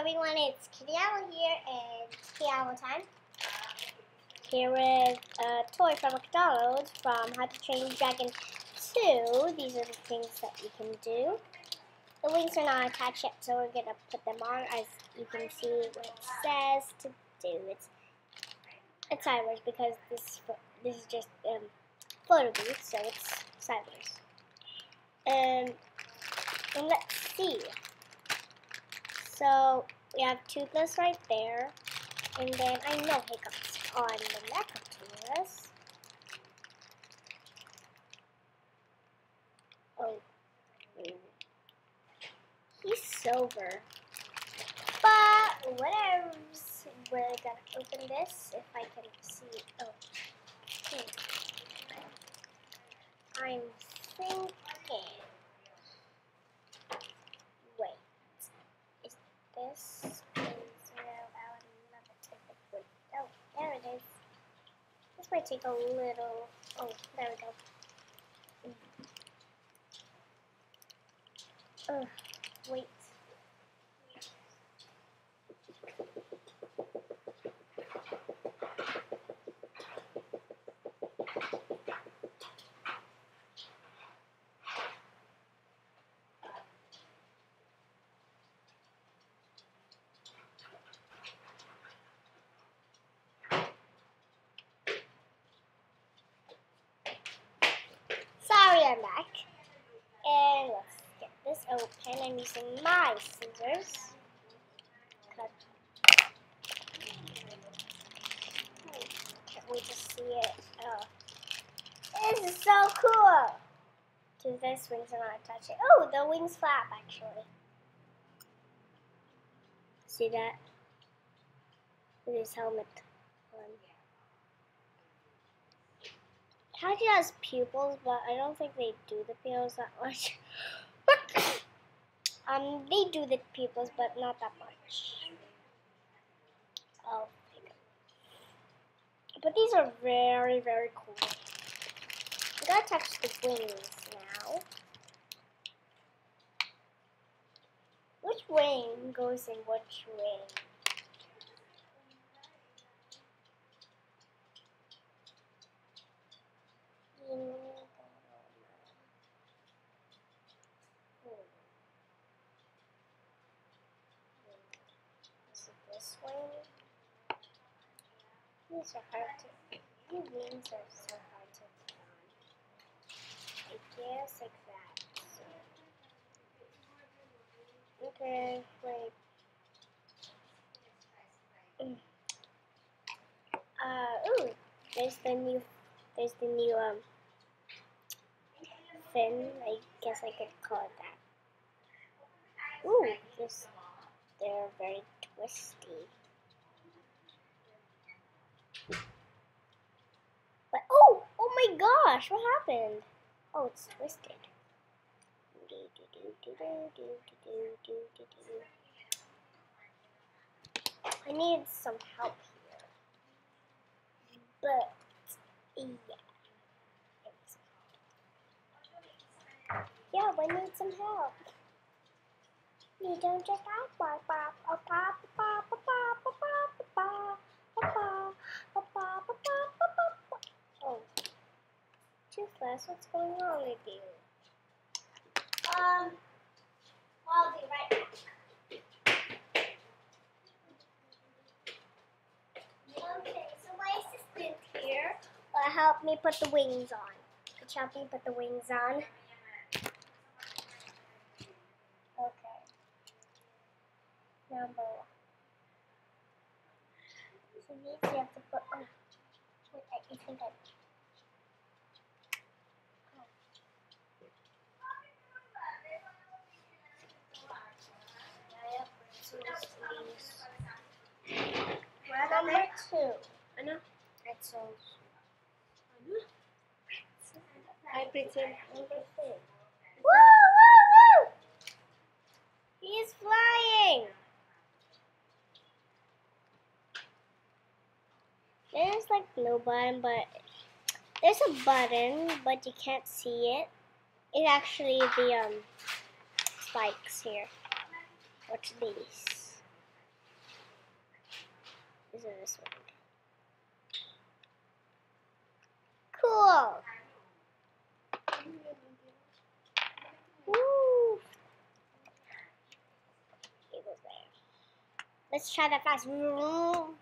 everyone, it's Kitty Owl here, and it's Kitty Owl time. Here is a toy from McDonald's from How to Train Your Dragon 2. These are the things that you can do. The wings are not attached yet, so we're going to put them on. As you can see what it says to do. It's, it's sideways because this, this is just um, photo booth, so it's sideways. Um, and let's see. So we have Toothless right there. And then I know Hiccup's on the neck of Toothless. Oh. He's silver. But whatever. We're gonna open this if I can see. Oh. Hmm. I'm thinking. this is zero out another type Oh, there it is. This might take a little. Oh, there we go. Mm. Ugh, wait. I'm back. And let's get this open. I'm using my scissors. Cut. Can't wait to see it. Oh. This is so cool! To this wings are not touch it. Oh, the wings flap actually. See that? With his helmet. Taji has pupils, but I don't think they do the pupils that much. um, they do the pupils, but not that much. Oh, but these are very, very cool. I gotta touch the wings now. Which wing goes in which wing? These are hard to. These wings are so hard to put on. I guess like that. So. Okay, wait. Mm. Uh, ooh, there's the new, there's the new um fin. I guess I could call it that. Ooh, this, they're very twisty. But oh, oh my gosh, what happened? Oh, it's twisted. I need some help here. But yeah. Yeah, we need some help. You don't just act like pop, pop, pop, pop, pop, pop, pop, pop, Oh, Toothless, what's going on with you? Um, I'll be right back. Okay, so my assistant here will help me put the wings on. Could you help me put the wings on? Number one. So these you have to put on. Wait, I, I think I. Number two. I know. Pretzels. Hi, pretzel. Number three. Woo, woo, woo! He's flying! like no button, but there's a button, but you can't see it. It's actually the um, spikes here. What's these? Is it this one. Cool. Woo. It there. Let's try that fast. Ooh.